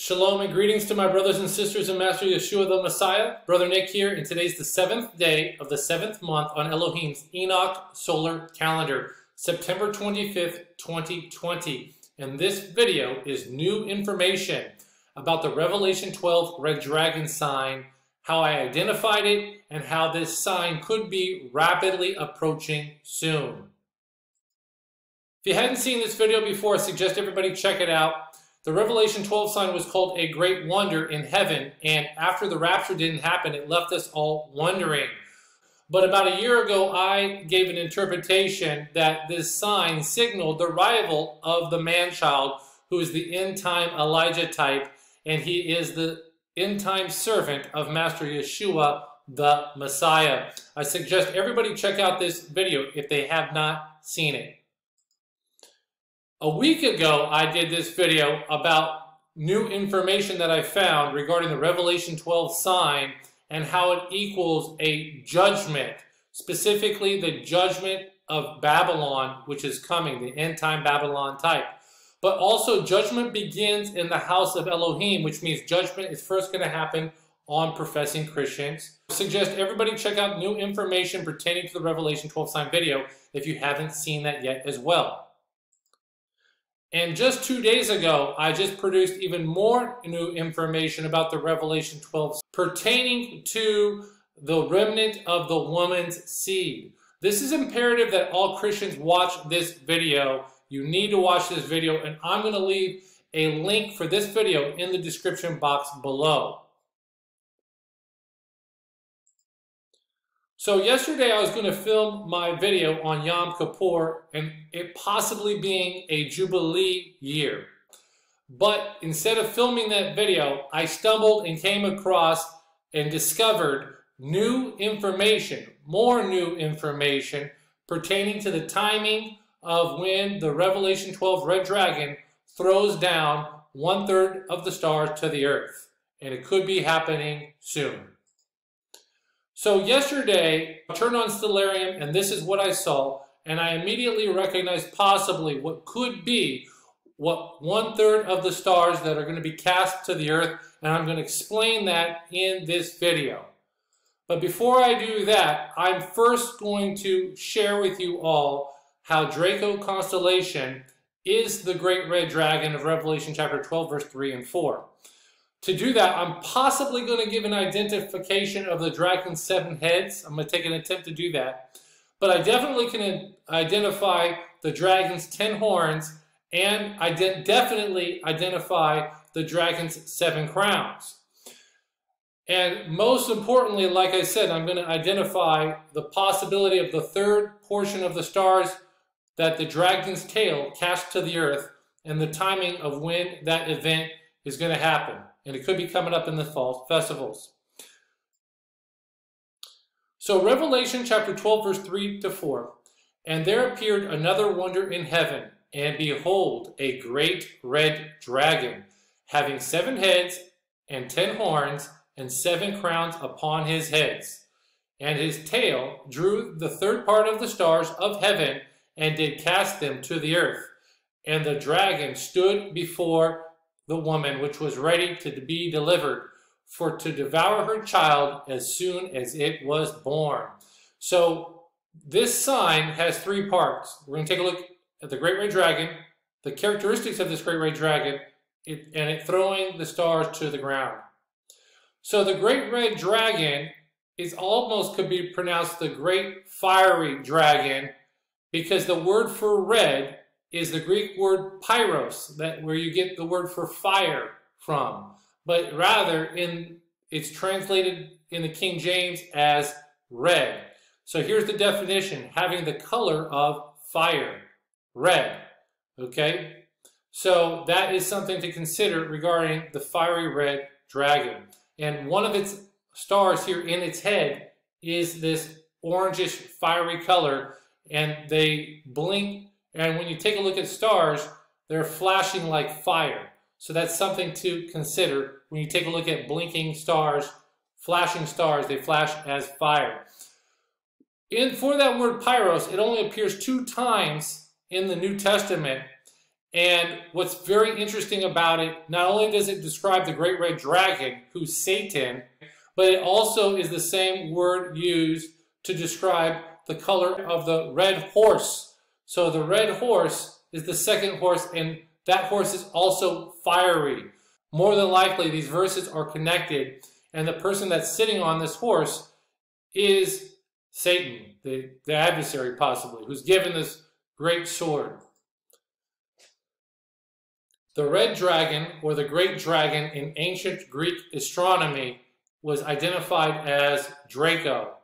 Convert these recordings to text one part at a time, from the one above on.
Shalom and greetings to my brothers and sisters in Master Yeshua the Messiah. Brother Nick here, and today's the seventh day of the seventh month on Elohim's Enoch solar calendar, September 25th, 2020. And this video is new information about the Revelation 12 red dragon sign, how I identified it, and how this sign could be rapidly approaching soon. If you hadn't seen this video before, I suggest everybody check it out. The Revelation 12 sign was called a great wonder in heaven, and after the rapture didn't happen, it left us all wondering. But about a year ago, I gave an interpretation that this sign signaled the arrival of the man child, who is the end time Elijah type, and he is the end time servant of Master Yeshua, the Messiah. I suggest everybody check out this video if they have not seen it. A week ago, I did this video about new information that I found regarding the Revelation 12 sign and how it equals a judgment, specifically the judgment of Babylon, which is coming, the end time Babylon type. But also, judgment begins in the house of Elohim, which means judgment is first going to happen on professing Christians. I suggest everybody check out new information pertaining to the Revelation 12 sign video if you haven't seen that yet as well. And just two days ago, I just produced even more new information about the Revelation 12 pertaining to the remnant of the woman's seed. This is imperative that all Christians watch this video. You need to watch this video, and I'm going to leave a link for this video in the description box below. So yesterday I was going to film my video on Yom Kippur and it possibly being a Jubilee year. But instead of filming that video, I stumbled and came across and discovered new information, more new information pertaining to the timing of when the Revelation 12 red dragon throws down one third of the stars to the earth. And it could be happening soon. So yesterday, I turned on Stellarium and this is what I saw. And I immediately recognized possibly what could be what one third of the stars that are going to be cast to the earth. And I'm going to explain that in this video. But before I do that, I'm first going to share with you all how Draco constellation is the great red dragon of Revelation chapter 12, verse 3 and 4. To do that, I'm possibly going to give an identification of the dragon's seven heads. I'm going to take an attempt to do that. But I definitely can identify the dragon's ten horns and I de definitely identify the dragon's seven crowns. And most importantly, like I said, I'm going to identify the possibility of the third portion of the stars that the dragon's tail cast to the earth and the timing of when that event is going to happen and it could be coming up in the fall festivals. So Revelation chapter 12 verse 3 to 4. And there appeared another wonder in heaven, and behold, a great red dragon, having seven heads and ten horns and seven crowns upon his heads. And his tail drew the third part of the stars of heaven and did cast them to the earth. And the dragon stood before the woman which was ready to be delivered, for to devour her child as soon as it was born. So this sign has three parts. We're going to take a look at the great red dragon, the characteristics of this great red dragon, it, and it throwing the stars to the ground. So the great red dragon is almost could be pronounced the great fiery dragon because the word for red is the Greek word pyros, that where you get the word for fire from. But rather, in it's translated in the King James as red. So here's the definition, having the color of fire, red. Okay? So that is something to consider regarding the fiery red dragon. And one of its stars here in its head is this orangish fiery color and they blink and when you take a look at stars, they're flashing like fire. So that's something to consider when you take a look at blinking stars, flashing stars, they flash as fire. In, for that word pyros, it only appears two times in the New Testament, And what's very interesting about it, not only does it describe the great red dragon, who's Satan, but it also is the same word used to describe the color of the red horse. So the red horse is the second horse, and that horse is also fiery. More than likely, these verses are connected, and the person that's sitting on this horse is Satan, the, the adversary possibly, who's given this great sword. The red dragon, or the great dragon in ancient Greek astronomy, was identified as Draco.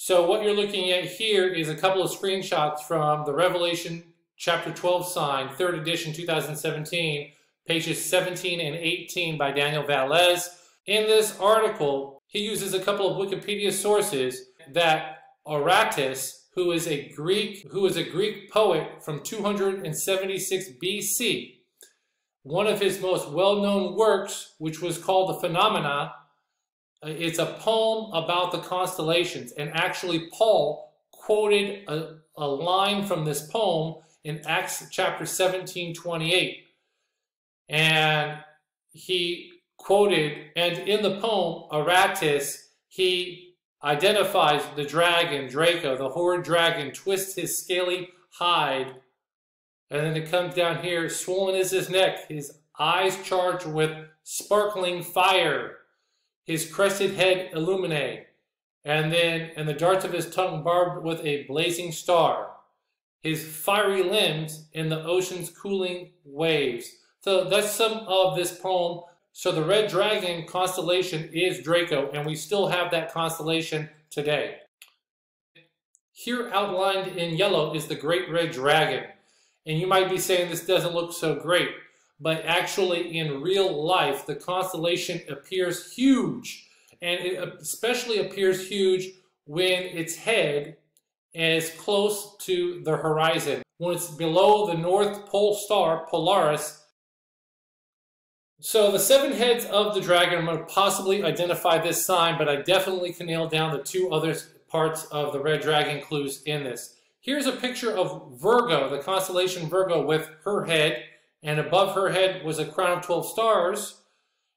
So what you're looking at here is a couple of screenshots from the Revelation chapter 12 sign, 3rd edition 2017, pages 17 and 18 by Daniel Vallès. In this article, he uses a couple of Wikipedia sources that Aratus, who is a Greek, who is a Greek poet from 276 BC, one of his most well-known works, which was called The Phenomena, it's a poem about the constellations. And actually, Paul quoted a, a line from this poem in Acts chapter 17, 28. And he quoted, and in the poem, Aratus, he identifies the dragon, Draco, the horrid dragon, twists his scaly hide and then it comes down here, swollen is his neck, his eyes charged with sparkling fire, his crested head illuminate, and then, and the darts of his tongue barbed with a blazing star, his fiery limbs in the ocean's cooling waves. So that's some of this poem. So the red dragon constellation is Draco, and we still have that constellation today. Here outlined in yellow is the great red dragon. And you might be saying this doesn't look so great, but actually in real life, the constellation appears huge. And it especially appears huge when its head is close to the horizon. When it's below the North Pole star, Polaris, so the seven heads of the dragon, I'm going to possibly identify this sign, but I definitely can nail down the two other parts of the red dragon clues in this. Here's a picture of Virgo, the constellation Virgo with her head, and above her head was a crown of 12 stars.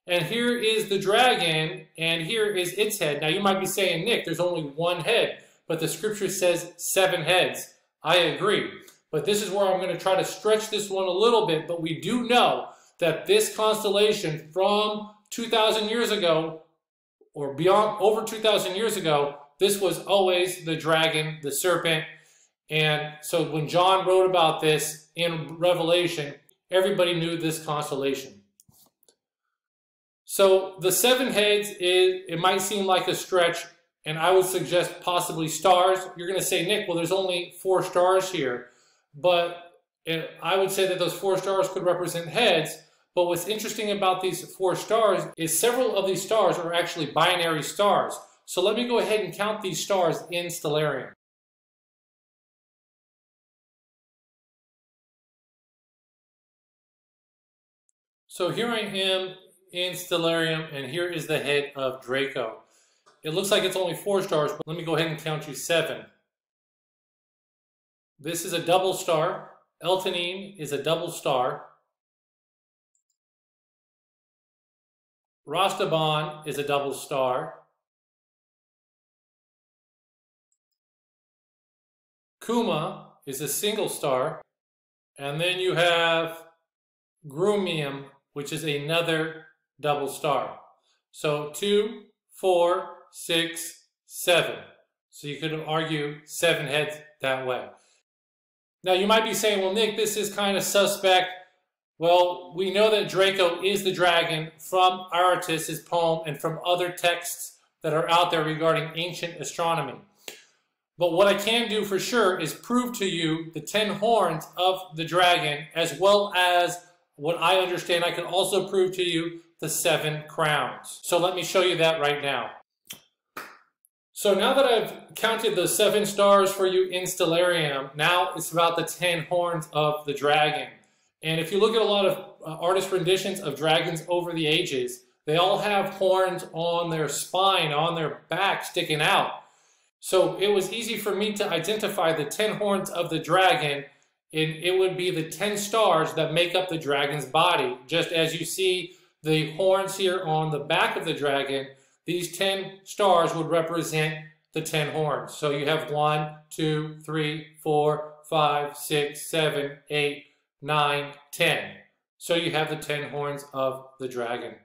And here is the dragon, and here is its head. Now you might be saying, Nick, there's only one head, but the scripture says seven heads. I agree. But this is where I'm going to try to stretch this one a little bit, but we do know that this constellation from 2,000 years ago, or beyond over 2,000 years ago, this was always the dragon, the serpent, and so when John wrote about this in Revelation, everybody knew this constellation. So the seven heads, is, it might seem like a stretch, and I would suggest possibly stars. You're going to say, Nick, well, there's only four stars here. But eh, I would say that those four stars could represent heads. But what's interesting about these four stars is several of these stars are actually binary stars. So let me go ahead and count these stars in Stellarium. So here I am in Stellarium, and here is the head of Draco. It looks like it's only four stars, but let me go ahead and count you seven. This is a double star. Eltanin is a double star. Rastaban is a double star. Kuma is a single star. And then you have Grumium which is another double star. So two, four, six, seven. So you could argue seven heads that way. Now you might be saying, well, Nick, this is kind of suspect. Well, we know that Draco is the dragon from Aratus' poem and from other texts that are out there regarding ancient astronomy. But what I can do for sure is prove to you the ten horns of the dragon as well as what I understand, I can also prove to you the seven crowns. So let me show you that right now. So now that I've counted the seven stars for you in Stellarium, now it's about the ten horns of the dragon. And if you look at a lot of uh, artist renditions of dragons over the ages, they all have horns on their spine, on their back, sticking out. So it was easy for me to identify the ten horns of the dragon and it would be the 10 stars that make up the dragon's body. Just as you see the horns here on the back of the dragon, these 10 stars would represent the 10 horns. So you have one, two, three, four, five, six, seven, eight, nine, ten. So you have the 10 horns of the dragon.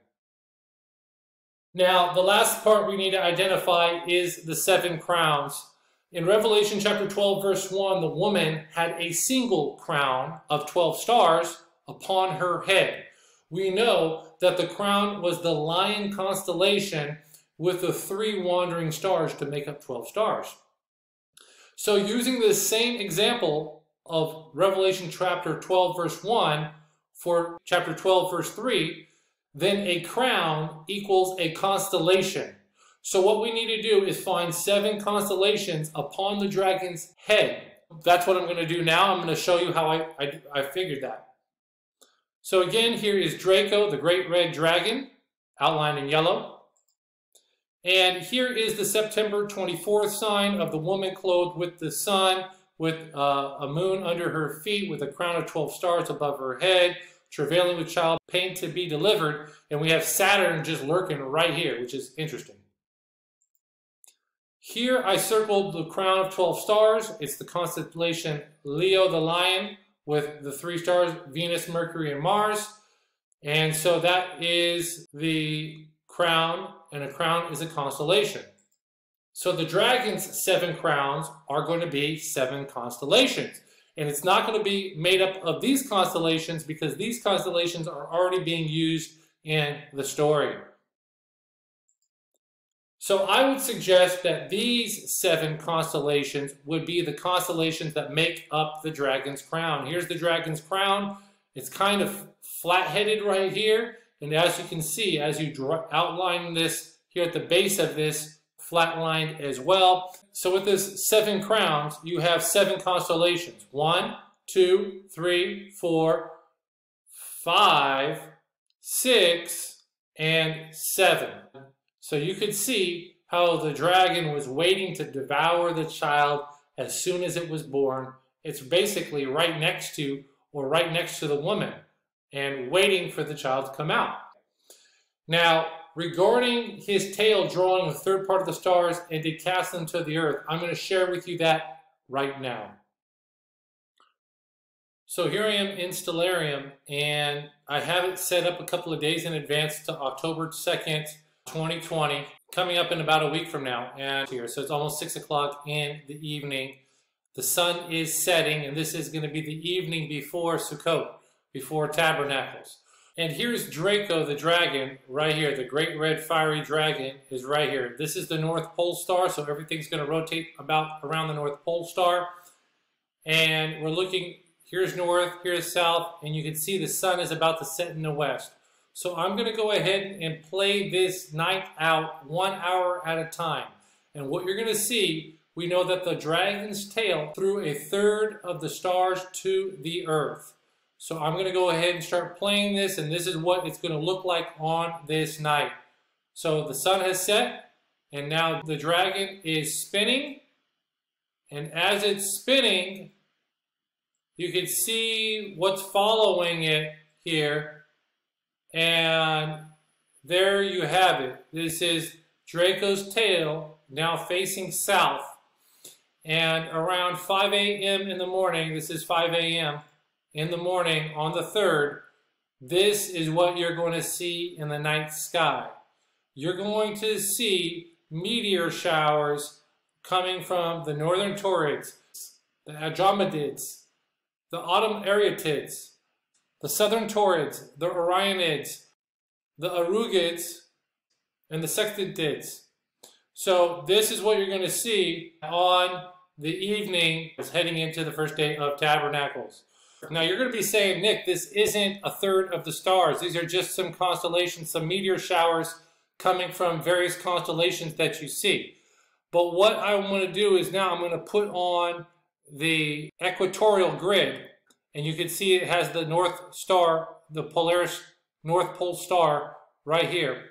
Now, the last part we need to identify is the seven crowns. In Revelation chapter 12, verse 1, the woman had a single crown of 12 stars upon her head. We know that the crown was the lion constellation with the three wandering stars to make up 12 stars. So using the same example of Revelation chapter 12 verse 1 for chapter 12 verse 3, then a crown equals a constellation. So what we need to do is find seven constellations upon the dragon's head. That's what I'm going to do now. I'm going to show you how I, I, I figured that. So again, here is Draco, the great red dragon, outlined in yellow. And here is the September 24th sign of the woman clothed with the sun, with uh, a moon under her feet, with a crown of 12 stars above her head, travailing with child, pain to be delivered. And we have Saturn just lurking right here, which is interesting. Here I circled the crown of 12 stars. It's the constellation Leo the Lion with the three stars, Venus, Mercury, and Mars. And so that is the crown, and a crown is a constellation. So the dragon's seven crowns are going to be seven constellations. And it's not going to be made up of these constellations because these constellations are already being used in the story. So I would suggest that these seven constellations would be the constellations that make up the dragon's crown. Here's the dragon's crown. It's kind of flat-headed right here. And as you can see, as you outline this here at the base of this flat line as well. So with this seven crowns, you have seven constellations. One, two, three, four, five, six, and seven. So you could see how the dragon was waiting to devour the child as soon as it was born. It's basically right next to or right next to the woman and waiting for the child to come out. Now, regarding his tail drawing the third part of the stars and to cast them to the earth, I'm going to share with you that right now. So here I am in Stellarium, and I have it set up a couple of days in advance to October 2nd, 2020, coming up in about a week from now. And here, so it's almost 6 o'clock in the evening. The sun is setting, and this is going to be the evening before Sukkot before tabernacles. And here's Draco the dragon right here. The great red fiery dragon is right here. This is the North Pole star, so everything's going to rotate about around the North Pole star. And we're looking, here's north, here's south, and you can see the sun is about to set in the west. So I'm going to go ahead and play this night out one hour at a time. And what you're going to see, we know that the dragon's tail threw a third of the stars to the earth. So I'm going to go ahead and start playing this, and this is what it's going to look like on this night. So the sun has set, and now the dragon is spinning. And as it's spinning, you can see what's following it here. And there you have it. This is Draco's tail now facing south. And around 5 a.m. in the morning, this is 5 a.m., in the morning on the 3rd, this is what you're going to see in the night sky. You're going to see meteor showers coming from the northern Taurids, the Andromedids, the autumn Arietids, the southern Taurids, the Orionids, the Arugids, and the Sextantids. So this is what you're going to see on the evening as heading into the first day of Tabernacles. Now you're going to be saying, Nick, this isn't a third of the stars. These are just some constellations, some meteor showers coming from various constellations that you see. But what I want to do is now I'm going to put on the equatorial grid and you can see it has the North Star, the Polaris North Pole Star right here.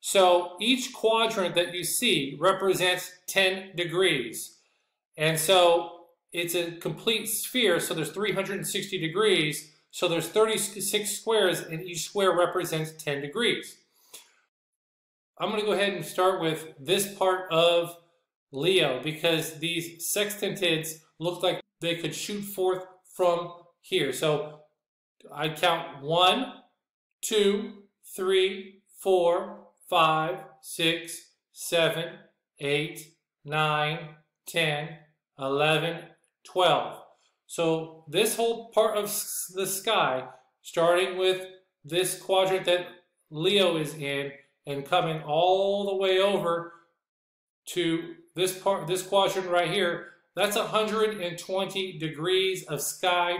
So each quadrant that you see represents 10 degrees. And so it's a complete sphere, so there's 360 degrees. So there's 36 squares, and each square represents 10 degrees. I'm going to go ahead and start with this part of Leo because these sextantids look like they could shoot forth from here. So I count one, two, three, four, five, six, seven, eight, nine, 10, 11, 12. So this whole part of the sky, starting with this quadrant that Leo is in and coming all the way over to this part, this quadrant right here, that's 120 degrees of sky.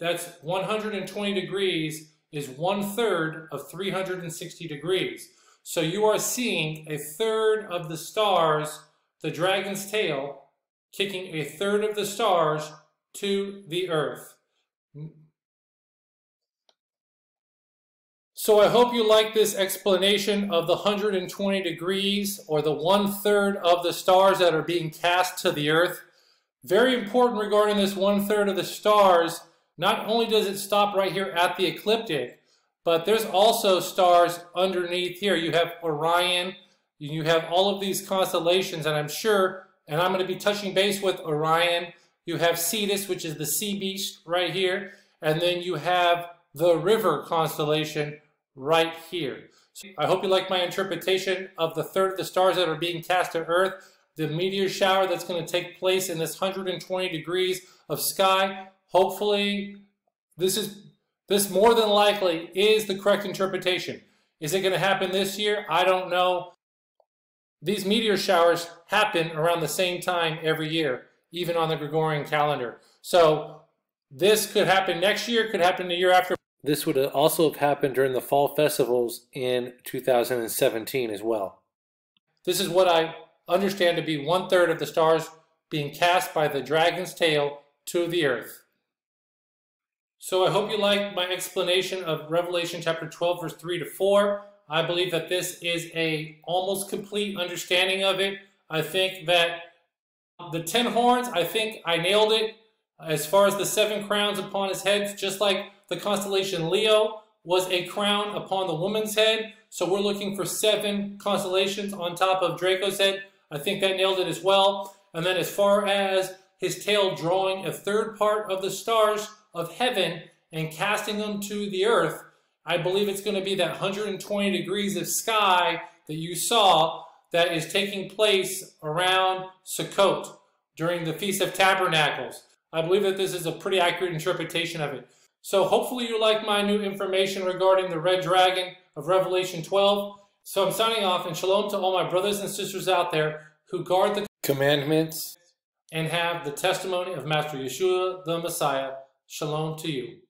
That's 120 degrees is one third of 360 degrees. So you are seeing a third of the stars, the dragon's tail, kicking a third of the stars to the earth. So I hope you like this explanation of the 120 degrees or the one third of the stars that are being cast to the earth. Very important regarding this one third of the stars, not only does it stop right here at the ecliptic, but there's also stars underneath here. You have Orion, you have all of these constellations, and I'm sure and I'm going to be touching base with Orion. You have Cetus, which is the sea beast right here. And then you have the river constellation right here. So I hope you like my interpretation of the third of the stars that are being cast to Earth, the meteor shower that's going to take place in this 120 degrees of sky. Hopefully, this is this more than likely is the correct interpretation. Is it going to happen this year? I don't know. These meteor showers happen around the same time every year, even on the Gregorian calendar. So this could happen next year, could happen the year after. This would also have happened during the fall festivals in 2017 as well. This is what I understand to be one third of the stars being cast by the dragon's tail to the earth. So I hope you like my explanation of Revelation chapter 12, verse 3 to 4. I believe that this is a almost complete understanding of it. I think that the ten horns, I think I nailed it. As far as the seven crowns upon his head, just like the constellation Leo was a crown upon the woman's head. So we're looking for seven constellations on top of Draco's head. I think that nailed it as well. And then as far as his tail drawing a third part of the stars of heaven and casting them to the earth, I believe it's going to be that 120 degrees of sky that you saw that is taking place around Sukkot during the Feast of Tabernacles. I believe that this is a pretty accurate interpretation of it. So hopefully you like my new information regarding the red dragon of Revelation 12. So I'm signing off and shalom to all my brothers and sisters out there who guard the commandments and have the testimony of Master Yeshua the Messiah. Shalom to you.